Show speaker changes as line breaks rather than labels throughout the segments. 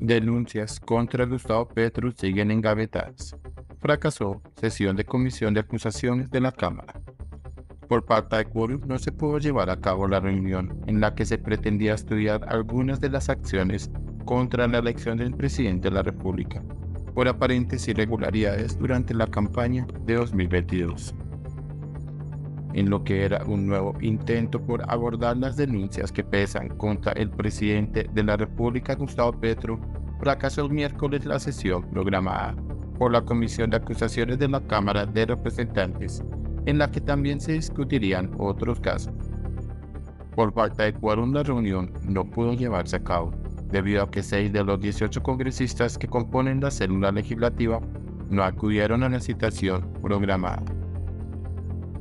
Denuncias contra Gustavo Petro siguen engavetadas. Fracasó sesión de comisión de acusaciones de la Cámara. Por parte de quórum no se pudo llevar a cabo la reunión en la que se pretendía estudiar algunas de las acciones contra la elección del presidente de la República por aparentes irregularidades durante la campaña de 2022 en lo que era un nuevo intento por abordar las denuncias que pesan contra el presidente de la República, Gustavo Petro, fracasó el miércoles la sesión programada por la Comisión de Acusaciones de la Cámara de Representantes, en la que también se discutirían otros casos. Por falta de quórum, la reunión no pudo llevarse a cabo, debido a que seis de los 18 congresistas que componen la célula legislativa no acudieron a la citación programada.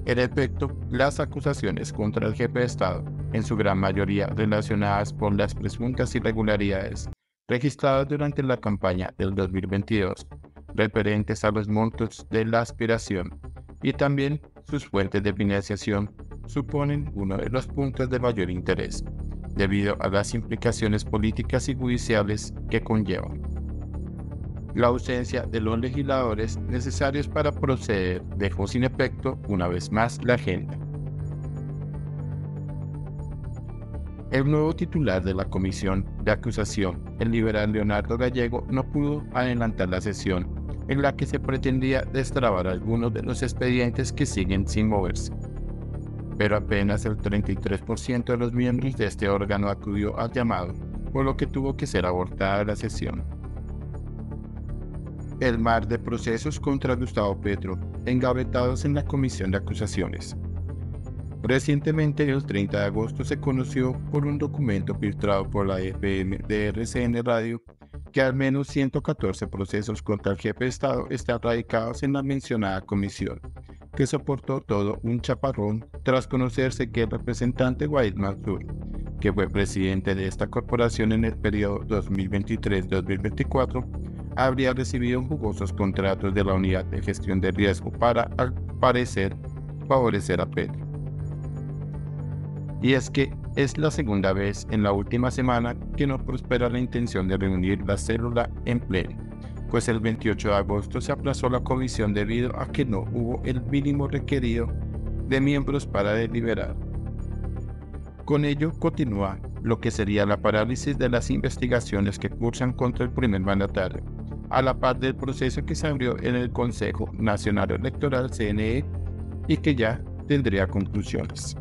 En efecto, las acusaciones contra el jefe de Estado, en su gran mayoría relacionadas con las presuntas irregularidades registradas durante la campaña del 2022, referentes a los montos de la aspiración y también sus fuentes de financiación, suponen uno de los puntos de mayor interés, debido a las implicaciones políticas y judiciales que conllevan la ausencia de los legisladores necesarios para proceder dejó sin efecto una vez más la agenda. El nuevo titular de la comisión de acusación, el liberal Leonardo Gallego, no pudo adelantar la sesión en la que se pretendía destrabar algunos de los expedientes que siguen sin moverse. Pero apenas el 33% de los miembros de este órgano acudió al llamado, por lo que tuvo que ser abortada la sesión el mar de procesos contra Gustavo Petro, engavetados en la Comisión de Acusaciones. Recientemente, el 30 de agosto, se conoció por un documento filtrado por la FM de RCN Radio que al menos 114 procesos contra el jefe de Estado están radicados en la mencionada comisión, que soportó todo un chaparrón tras conocerse que el representante Waid Mansur, que fue presidente de esta corporación en el periodo 2023-2024, habría recibido jugosos contratos de la unidad de gestión de riesgo para, al parecer, favorecer a Petro. Y es que es la segunda vez en la última semana que no prospera la intención de reunir la célula en pleno, pues el 28 de agosto se aplazó la comisión debido a que no hubo el mínimo requerido de miembros para deliberar. Con ello continúa lo que sería la parálisis de las investigaciones que cursan contra el primer mandatario, a la par del proceso que se abrió en el Consejo Nacional Electoral CNE y que ya tendría conclusiones.